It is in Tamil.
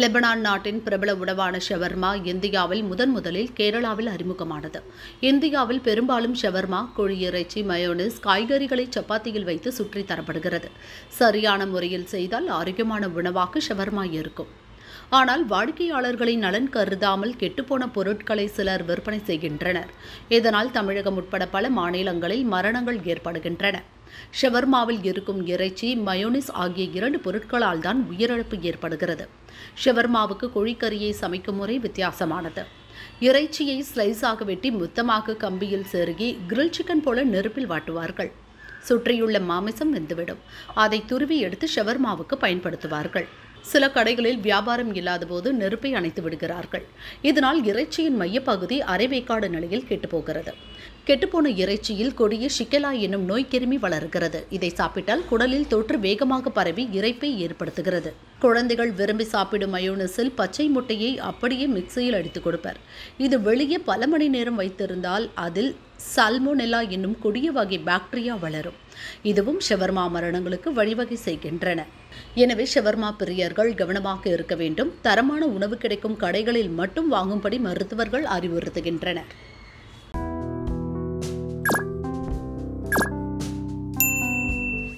லெபனான் நாட்டின் பிரபல உணவான ஷவர்மா இந்தியாவில் முதன் முதலில் கேரளாவில் அறிமுகமானது. இந்தியாவில் பெரும்பாலும் ஷவர்மா கோழி இறைச்சி மயோனிஸ் காய்கறிகளை சப்பாத்தியில் வைத்து சுற்றி தரப்படுகிறது. சரியான முறையில் செய்தால் ஆரோக்கியமான உணவாக ஷவர்மா இருக்கும். ஆனால் வாடிக்கையாளர்களின் நலன் கருதாமல் கெட்டுப்போன பொருட்களை சிலர் விற்பனை செய்கின்றனர். இதனால் தமிழகம் உட்பட பல மாநிலங்களில் மரணங்கள் ஏற்படுகின்றன. ஷவர்மாவில் இருக்கும் இறைச்சி மயோனிஸ் ஆகிய இரண்டு பொருட்களால் தான் உயிரிழப்பு ஏற்படுகிறது. ஷவர்மாவுக்கு கோழிக்கறியை சமைக்கும் முறை வித்தியாசமானது. இறைச்சியை ஸ்லைஸாக வெட்டி மொத்தமாக கம்பியில் செருகி கிரில் சிக்கன் போல நெருப்பில் வாட்டுவார்கள். சுற்றியுள்ள மாமிசம் வெந்துவிடும். அதை துருவி எடுத்து ஷவர்மாவுக்கு பயன்படுத்துவார்கள். சில கடைகளில் வியாபாரம் இல்லாதபோது நெருப்பை அணைத்து விடுகிறார்கள். இதனால் இறைச்சியின் மையப்பகுதி அரைவேக்காடு நிலையில் கெட்டுப்போகிறது. கெட்டுப்போன இறைச்சியில் கொடிய ஷிக்கலா என்னும் நோய் கிருமி வளர்கிறது. இதை சாப்பிட்டால் குடலில் தொற்று வேகமாக பரவி இறைப்பை ஏற்படுத்துகிறது. குழந்தைகள் விரும்பி சாப்பிடும் மயோனஸில் பச்சை முட்டையை அப்படியே மிக்சியில் அடித்து கொடுப்பர். இது வெளியே பல மணி நேரம் வைத்திருந்தால் அதில் சல்மோனெல்லா என்னும் கொடிய வகை பாக்டீரியா வளரும். இதுவும் ஷவர்மா மரணங்களுக்கு வழிவகை செய்கின்றன. எனவே ஷவர்மா பிரியர்கள் கவனமாக இருக்க வேண்டும். தரமான உணவு கிடைக்கும் கடைகளில் மட்டும் வாங்கும்படி மருத்துவர்கள் அறிவுறுத்துகின்றனர்.